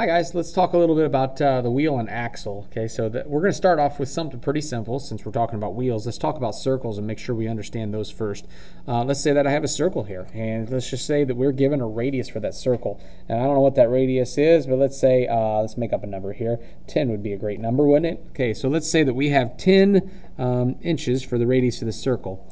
Hi guys, let's talk a little bit about uh, the wheel and axle. Okay, so we're going to start off with something pretty simple since we're talking about wheels. Let's talk about circles and make sure we understand those first. Uh, let's say that I have a circle here, and let's just say that we're given a radius for that circle. And I don't know what that radius is, but let's say, uh, let's make up a number here. 10 would be a great number, wouldn't it? Okay, so let's say that we have 10 um, inches for the radius of the circle.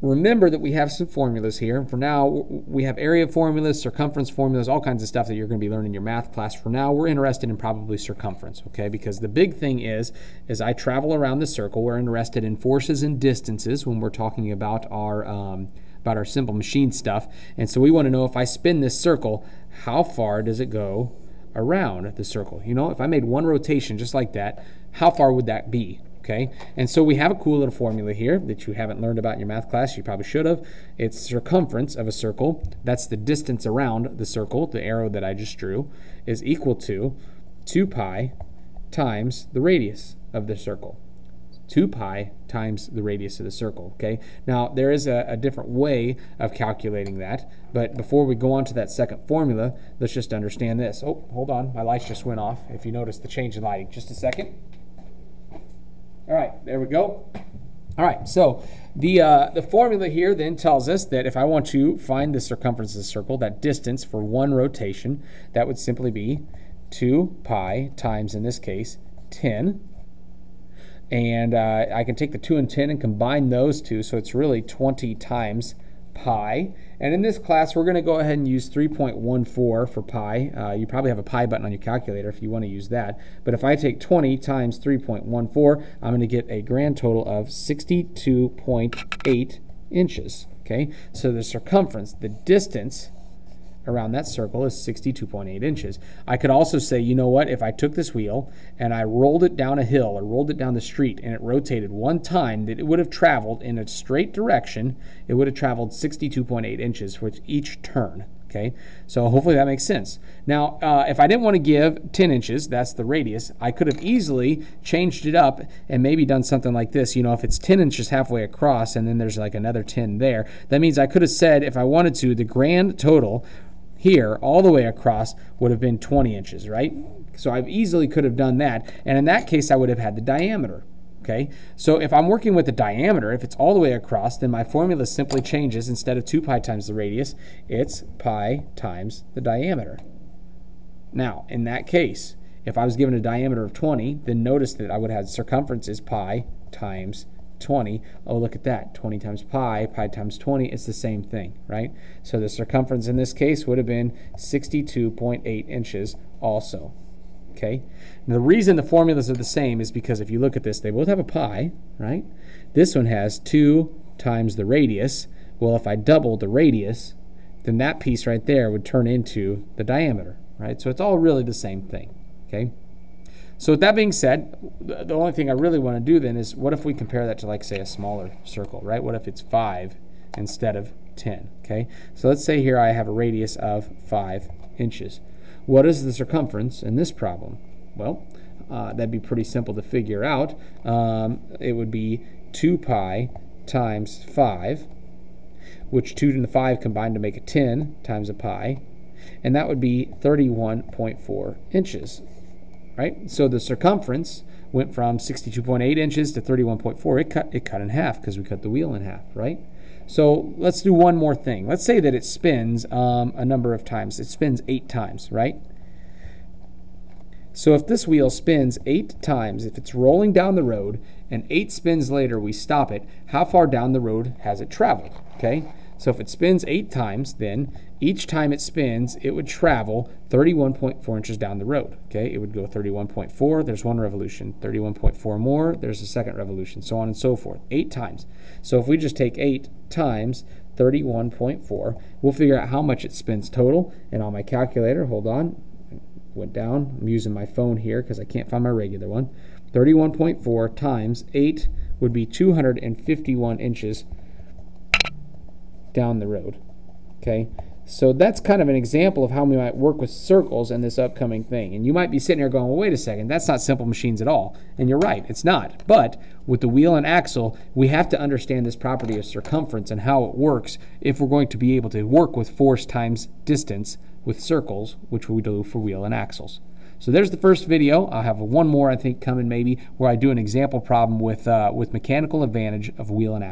Remember that we have some formulas here. And for now, we have area formulas, circumference formulas, all kinds of stuff that you're going to be learning in your math class. For now, we're interested in probably circumference, okay? Because the big thing is, as I travel around the circle, we're interested in forces and distances when we're talking about our um, about our simple machine stuff. And so we want to know if I spin this circle, how far does it go around the circle? You know, if I made one rotation just like that, how far would that be? Okay? And so we have a cool little formula here that you haven't learned about in your math class. You probably should have. It's circumference of a circle. That's the distance around the circle, the arrow that I just drew, is equal to 2 pi times the radius of the circle. 2 pi times the radius of the circle, okay? Now, there is a, a, different way of calculating that, but before we go on to that second formula, let's just understand this. Oh, hold on, my lights just went off. If you notice the change in lighting, just a second. All right, there we go. All right, so the, uh, the formula here then tells us that if I want to find the circumference of the circle, that distance for one rotation, that would simply be 2 pi times, in this case, 10. And uh, I can take the 2 and 10 and combine those two, so it's really 20 times pi. And in this class, we're going to go ahead and use 3.14 for pi. Uh, you probably have a pi button on your calculator if you want to use that. But if I take 20 times 3.14, I'm going to get a grand total of 62.8 inches. Okay, so the circumference, the distance around that circle is 62.8 inches. I could also say, you know what, if I took this wheel and I rolled it down a hill or rolled it down the street and it rotated one time, that it would have traveled in a straight direction, it would have traveled 62.8 inches with each turn. Okay, so hopefully that makes sense. Now, uh, if I didn't want to give 10 inches, that's the radius, I could have easily changed it up and maybe done something like this. You know, if it's 10 inches halfway across and then there's like another 10 there, that means I could have said, if I wanted to, the grand total here all the way across would have been 20 inches, right? So I easily could have done that. And in that case, I would have had the diameter. Okay, so if I'm working with the diameter, if it's all the way across, then my formula simply changes. Instead of 2 pi times the radius, it's pi times the diameter. Now, in that case, if I was given a diameter of 20, then notice that I would have circumference is pi times 20. Oh, look at that. 20 times pi, pi times 20, it's the same thing, right? So the circumference in this case would have been 62.8 inches also. Okay? Now, the reason the formulas are the same is because if you look at this, they both have a pi, right? This one has 2 times the radius. Well, if I double the radius, then that piece right there would turn into the diameter, right? So it's all really the same thing, okay? So with that being said, the only thing I really want to do then is what if we compare that to like say a smaller circle, right? What if it's 5 instead of 10, okay? So let's say here I have a radius of 5 inches. What is the circumference in this problem? Well, uh, that'd be pretty simple to figure out. Um, it would be 2 pi times 5, which 2 and the 5 combine to make a 10 times a pi, and that would be 31.4 inches right? So the circumference went from 62.8 inches to 31.4. It cut, it cut in half because we cut the wheel in half, right? So let's do one more thing. Let's say that it spins um, a number of times. It spins eight times, right? So if this wheel spins eight times, if it's rolling down the road and eight spins later we stop it, how far down the road has it traveled? Okay, so if it spins eight times, then each time it spins, it would travel 31.4 inches down the road. Okay, it would go 31.4, there's one revolution, 31.4 more, there's a second revolution, so on and so forth, eight times. So if we just take eight times 31.4, we'll figure out how much it spins total. And on my calculator, hold on, went down. I'm using my phone here because I can't find my regular one. 31.4 times 8 would be 251 inches down the road. Okay, So that's kind of an example of how we might work with circles in this upcoming thing. And you might be sitting here going, well, wait a second, that's not simple machines at all. And you're right, it's not. But with the wheel and axle, we have to understand this property of circumference and how it works if we're going to be able to work with force times distance with circles, which we do for wheel and axles. So there's the first video. I'll have one more, I think, coming maybe, where I do an example problem with, uh, with mechanical advantage of wheel and axle.